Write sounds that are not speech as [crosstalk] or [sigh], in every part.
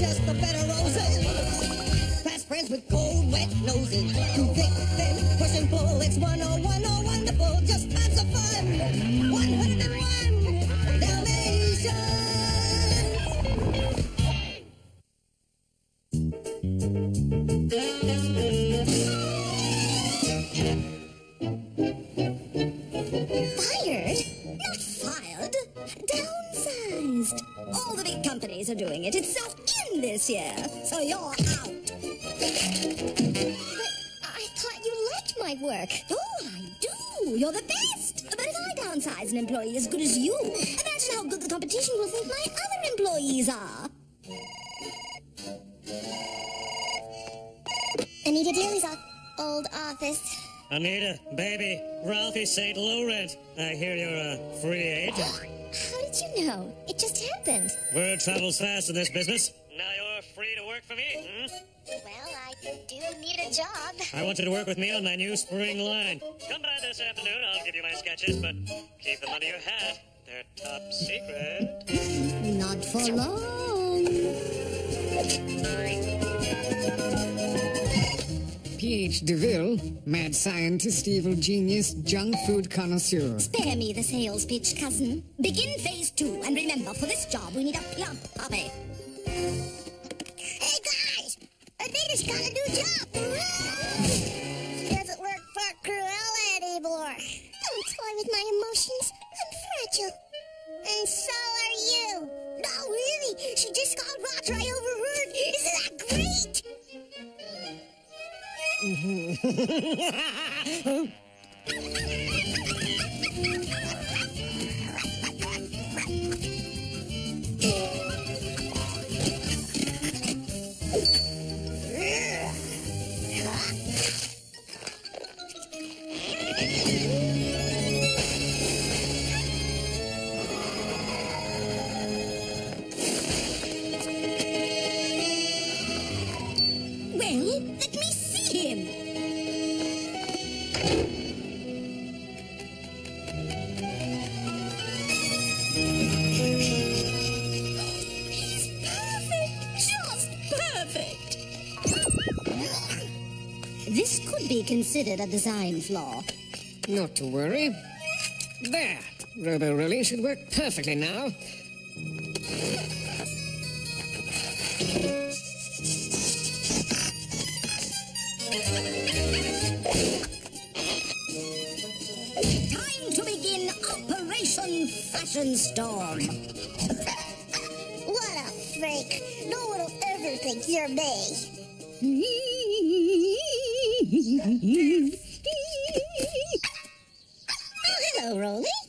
just a bed of roses. Fast friends with cold, wet noses. Too thick, thin, push and pull. It's 101, best. But if I downsize an employee as good as you, imagine how good the competition will think my other employees are. Anita Dearly's old office. Anita, baby, Ralphie St. Laurent. I hear you're a free agent. How did you know? It just happened. Word travels fast in this business. Now you're free to work for me. Hmm? A job. [laughs] I want you to work with me on my new spring line. Come by this afternoon. I'll give you my sketches, but keep them under your hat. They're top secret. Not for long. P.H. DeVille, mad scientist, evil genius, junk food connoisseur. Spare me the sales pitch, cousin. Begin phase two, and remember, for this job, we need a plump puppy. Anita's got a new job! She [laughs] doesn't work for Cruella anymore. Don't toy with my emotions. I'm fragile. And so are you. No, really. She just called Roger. I overheard. Isn't that great? Well, [laughs] [laughs] could be considered a design flaw. Not to worry. There. Robo Rolly should work perfectly now. Time to begin Operation Fashion Storm. What a freak. No one will ever think you're me. [laughs] Hello, Rolly.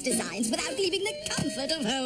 Designs without leaving the comfort of home.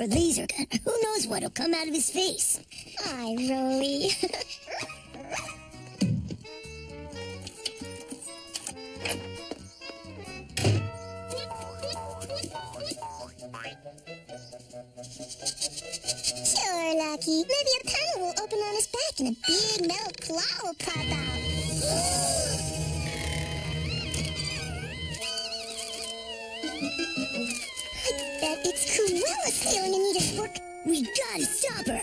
Or laser gun. Who knows what'll come out of his face? Hi, Rolly. Sure, Lucky. Maybe a panel will open on his back and a big metal claw will pop out. Gotta stop her.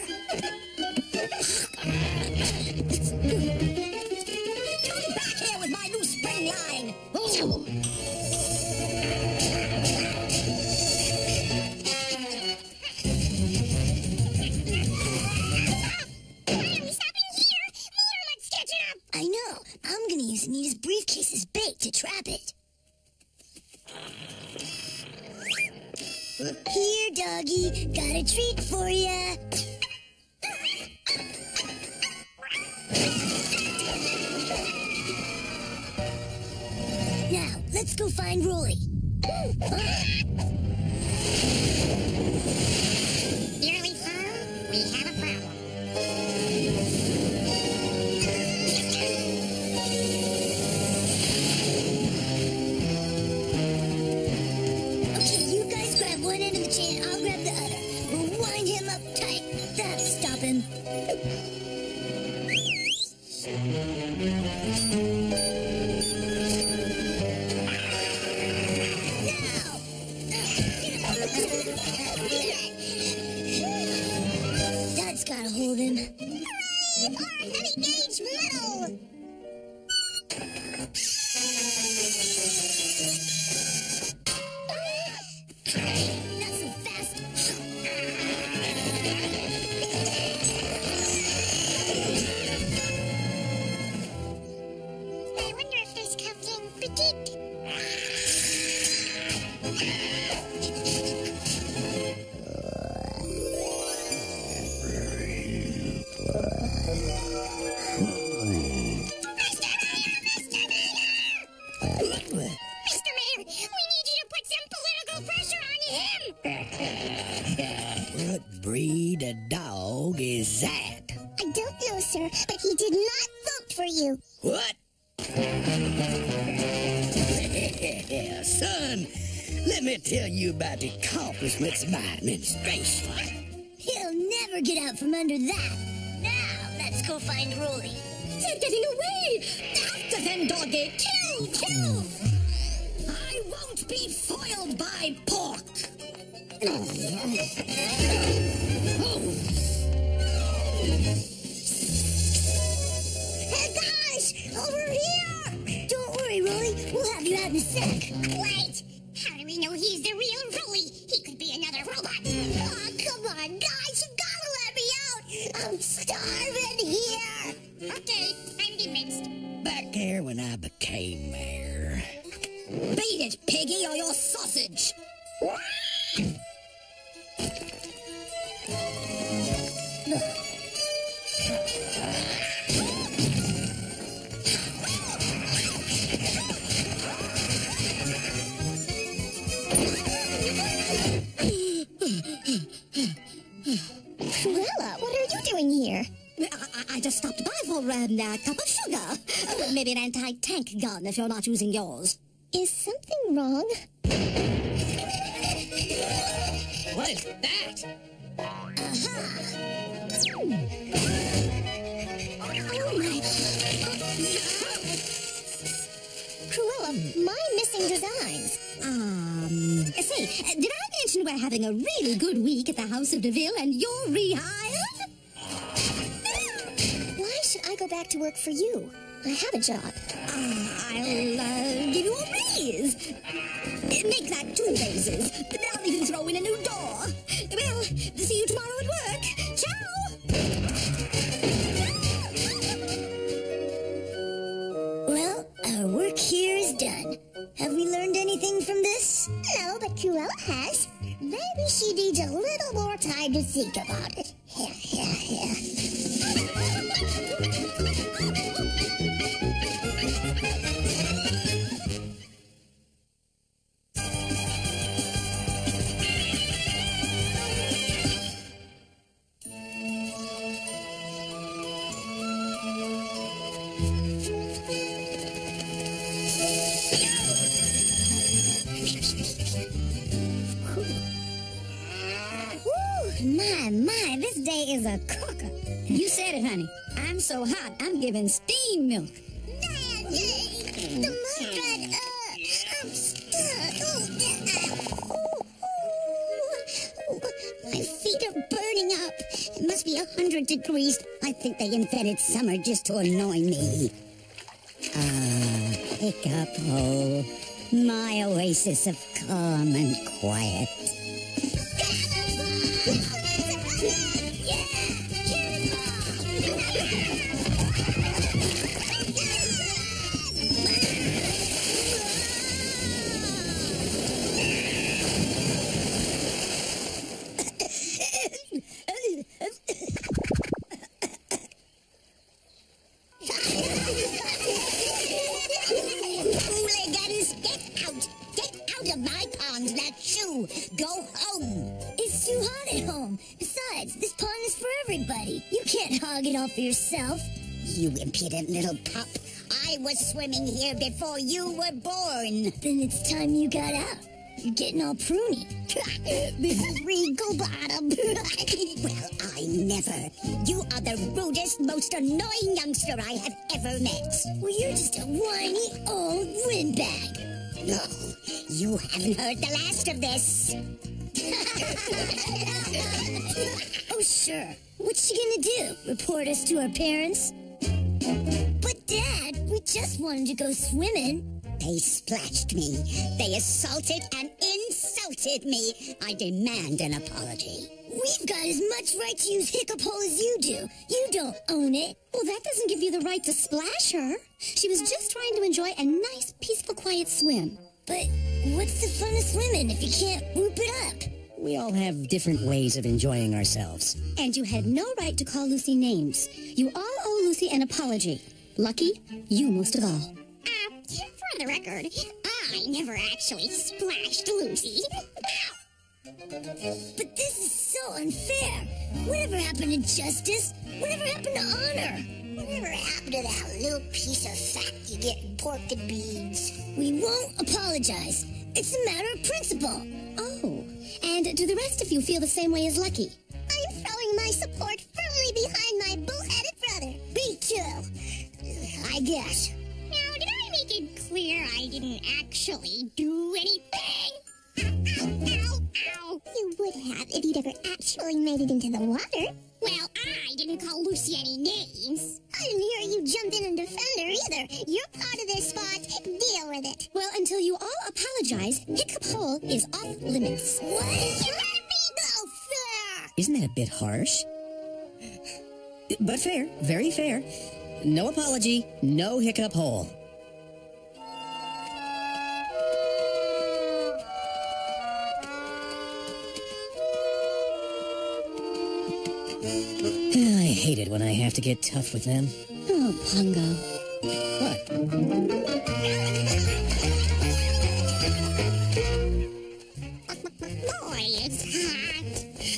Come back here with my new spring line. Oh. Up. I know. I'm gonna use Anita's briefcase as bait to trap it. Here, doggy. Got a treat for ya. Now, let's go find Rolly. Tight. That'll stop. Accomplishments of my administration. He'll never get out from under that. Now, let's go find Rolly. They're getting away! After them, doggy! Kill! Kill! I won't be foiled by pork! Hey, guys, over here! Don't worry, Rolly. We'll have you out in a sec. Wait! Became mayor. Beat it, piggy, or your sausage! What a cup of sugar. Uh, Maybe an anti-tank gun if you're not using yours. Is something wrong? What is that? Oh my! Cruella, my missing designs. Um, say, uh, did I mention we're having a really good week at the House of DeVille and you're? Go back to work for you? I have a job. Uh, I'll uh, give you a is. Make that two vases. Then I'll even throw in a new door. Well, see you tomorrow at work. Ciao! Well, our work here is done. Have we learned anything from this? No, but Cruella has. Maybe she needs a little more time to think about it. So hot, I'm giving steam milk. Uh, oh. My feet are burning up. It must be a hundred degrees. I think they invented summer just to annoy me. Ah, hiccup hole. My oasis of calm and quiet. For yourself. You impudent little pup. I was swimming here before you were born. Then it's time you got out. You're getting all pruny. [laughs] this is Regal Bottom. [laughs] well, I never. You are the rudest, most annoying youngster I have ever met. Well, you're just a whiny old windbag. No, you haven't heard the last of this. [laughs] Oh, sure. What's she gonna do? Report us to our parents? But, Dad, we just wanted to go swimming. They splashed me. They assaulted and insulted me. I demand an apology. We've got as much right to use Hiccup Hole as you do. You don't own it. Well, that doesn't give you the right to splash her. She was just trying to enjoy a nice, peaceful, quiet swim. But what's the fun of swimming if you can't whoop it up? We all have different ways of enjoying ourselves. And you had no right to call Lucy names. You all owe Lucy an apology. Lucky, you most of all. Uh, for the record, I never actually splashed Lucy. [laughs] But this is so unfair. Whatever happened to justice? Whatever happened to honor? Whatever happened to that little piece of fat you get in pork and beans? We won't apologize. It's a matter of principle. Oh, and do the rest of you feel the same way as Lucky? I'm throwing my support firmly behind my bullheaded brother. Me too. I guess. Now, did I make it clear I didn't actually do anything? Ow, ow, ow. You would have if you'd ever actually made it into the water. Well, I didn't call Lucy any names. I didn't hear you jump in and defend her either. You're part of this spot. Deal with it. Well, until you all apologize, Hiccup Hole is off limits. What? You let me go, sir! Isn't that a bit harsh? But fair, very fair. No apology, no hiccup hole. Hate it when I have to get tough with them. Oh, Pongo. What? Boy, it's hot.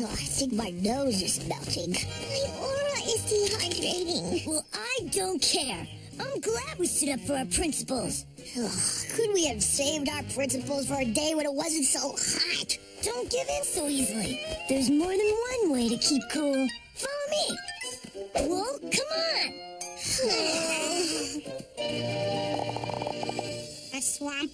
Oh, I think my nose is melting. My aura is dehydrating. Well, I don't care. I'm glad we stood up for our principles. Oh, could we have saved our principles for a day when it wasn't so hot? Don't give in so easily. There's more than one way to keep cool. Follow me. Come on. [laughs] A swamp?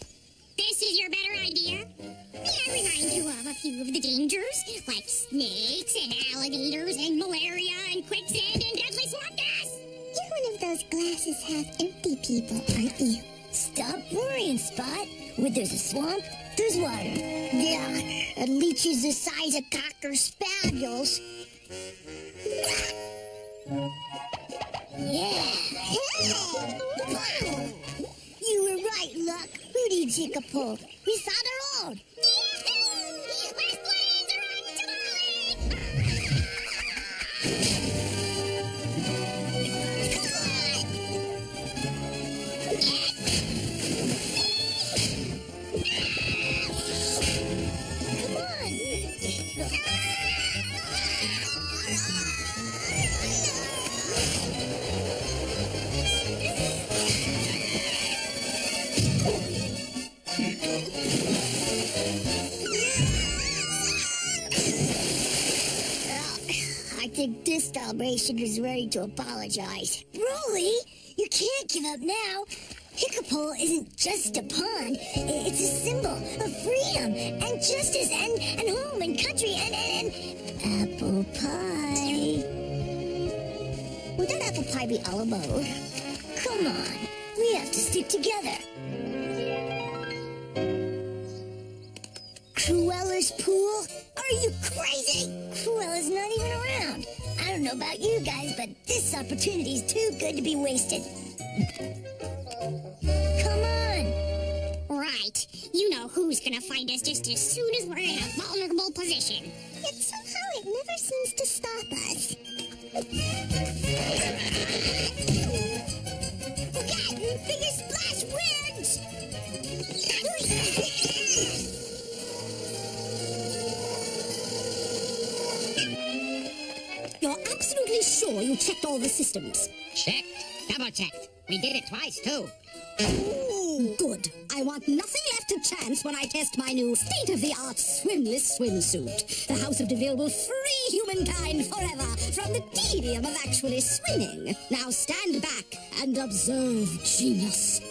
This is your better idea? May I remind you of a few of the dangers, like snakes and alligators and malaria and quicksand and deadly swamp gas? You're one of those glasses half empty people, aren't you? Stop worrying, Spot. Where there's a swamp, there's water. Yeah, and leeches the size of cocker spaniels. [laughs] Yeah. Wow. You were right, Luck. Needs Hiccup Hole? We saw their own. Come celebration is ready to apologize. Rolly, you can't give up now. Hiccup Hole isn't just a pond. It's a symbol of freedom and justice and, and home and country and, and, and apple pie. Would that apple pie be a la mode? Come on, we have to stick together. Cruella's pool? Are you crazy? Cruella's not even around. I don't know about you guys, but this opportunity's too good to be wasted. Come on. Right. You know who's gonna find us just as soon as we're in a vulnerable position. Yet somehow it never seems to stop us. [laughs] Forgotten Biggest Splash! Absolutely sure you checked all the systems? Checked. Double checked. We did it twice, too. Good. I want nothing left to chance when I test my new state-of-the-art swimless swimsuit. The House of DeVille will free humankind forever from the tedium of actually swimming. Now stand back and observe genius.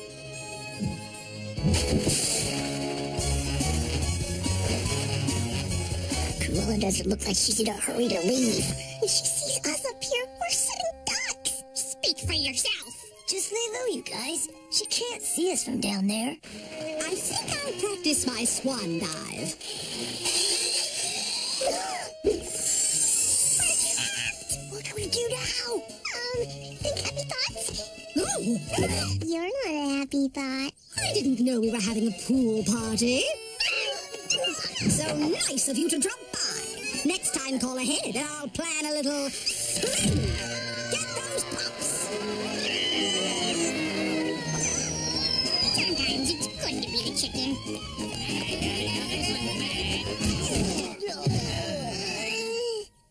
Cruella doesn't look like she's in a hurry to leave. If she sees us up here, we're sitting ducks. Speak for yourself. Just lay low, you guys. She can't see us from down there. I think I'll practice my swan dive. What can we do now? Um, think happy thoughts? You're not a happy thought. I didn't know we were having a pool party. So nice of you to drop by. Time, call ahead and I'll plan a little. Get those pops. Sometimes it's good to be the chicken.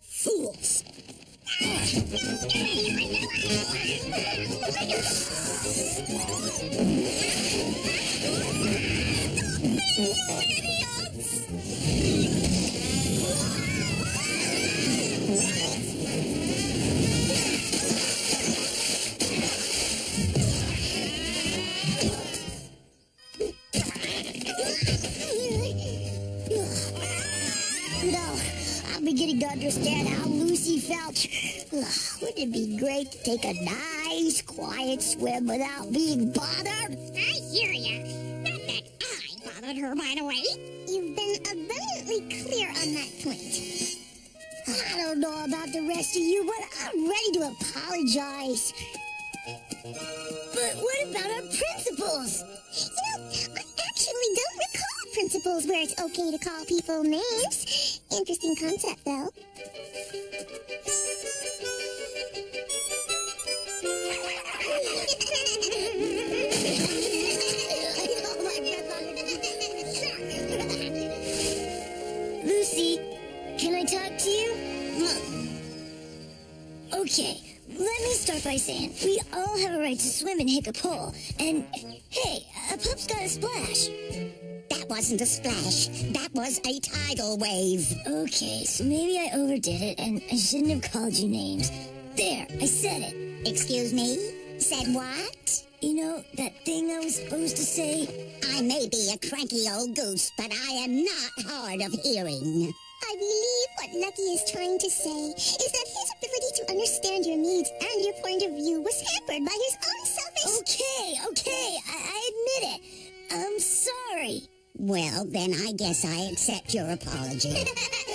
Fools. No, it to take a nice, quiet swim without being bothered? I hear ya. Not that I bothered her, by the way. You've been abundantly clear on that point. I don't know about the rest of you, but I'm ready to apologize. But what about our principles? You know, I actually don't recall principles where it's okay to call people names. Interesting concept, though. Okay, let me start by saying we all have a right to swim and hit a pole. And hey, a pup's got a splash. That wasn't a splash. That was a tidal wave. Okay, so maybe I overdid it and I shouldn't have called you names. There, I said it. Excuse me? Said what? You know, that thing I was supposed to say? I may be a cranky old goose, but I am not hard of hearing. I believe what Lucky is trying to say is that ability to understand your needs and your point of view was hampered by his own selfish? Okay, okay, I, I admit it. I'm sorry. Well, then I guess I accept your apology. [laughs]